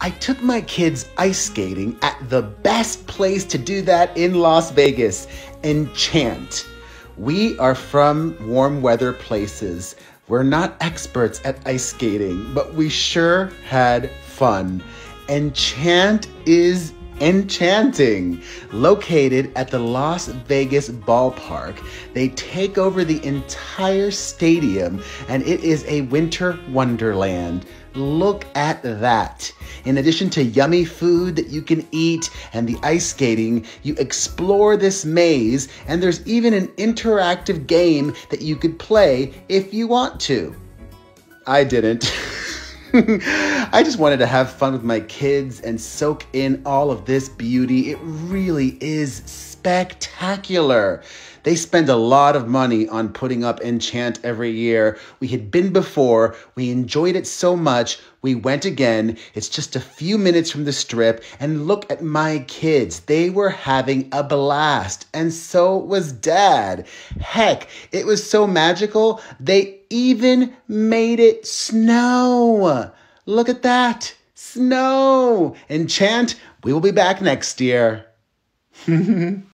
I took my kids ice skating at the best place to do that in Las Vegas, Enchant. We are from warm weather places. We're not experts at ice skating, but we sure had fun. Enchant is enchanting. Located at the Las Vegas ballpark, they take over the entire stadium and it is a winter wonderland. Look at that. In addition to yummy food that you can eat and the ice skating, you explore this maze and there's even an interactive game that you could play if you want to. I didn't. I just wanted to have fun with my kids and soak in all of this beauty. It really is spectacular. They spend a lot of money on putting up Enchant every year. We had been before, we enjoyed it so much, we went again. It's just a few minutes from the strip, and look at my kids. They were having a blast, and so was dad. Heck, it was so magical, they even made it snow. Look at that. Snow. Enchant, we will be back next year.